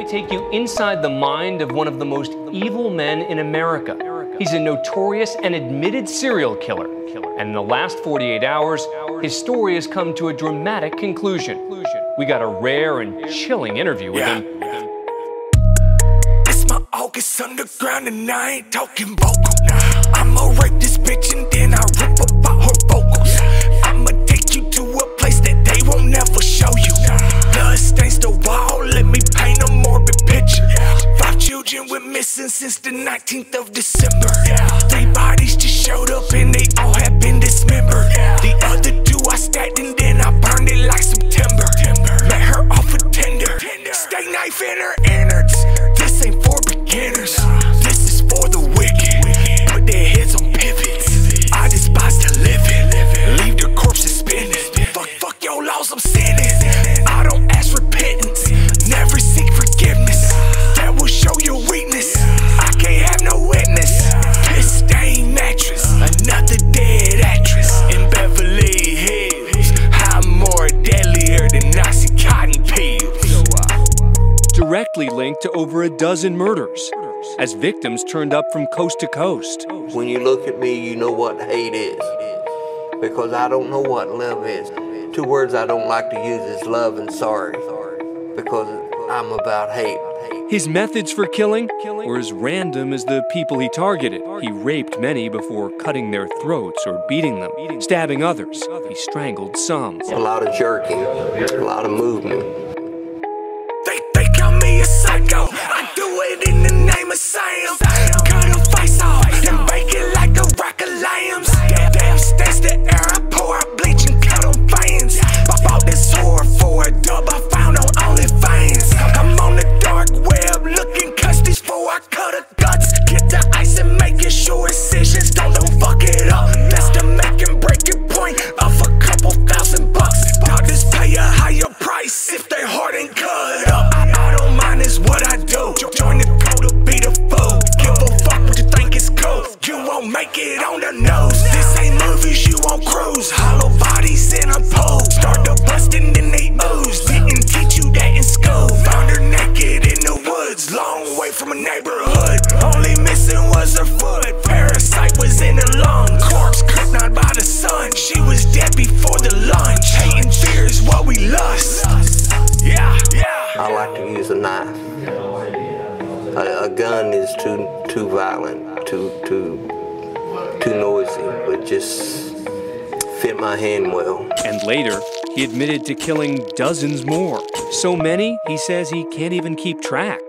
We take you inside the mind of one of the most evil men in America. He's a notorious and admitted serial killer. And in the last 48 hours, his story has come to a dramatic conclusion. We got a rare and chilling interview with him. It's my August underground and I ain't talking vocal. I'ma rape this bitch and then I missing since the 19th of December. Three bodies just showed up and they all have been dismembered. The other two I stacked and then I burned it like some timber. Met her off a Tinder. Steak knife in her innards. This ain't for beginners. This is for the Directly linked to over a dozen murders, as victims turned up from coast to coast. When you look at me, you know what hate is. Because I don't know what love is. Two words I don't like to use is love and sorry. Because I'm about hate. His methods for killing were as random as the people he targeted. He raped many before cutting their throats or beating them, stabbing others. He strangled some. A lot of jerking, a lot of movement. Gun is too too violent, too too too noisy, but just fit my hand well. And later, he admitted to killing dozens more. So many, he says he can't even keep track.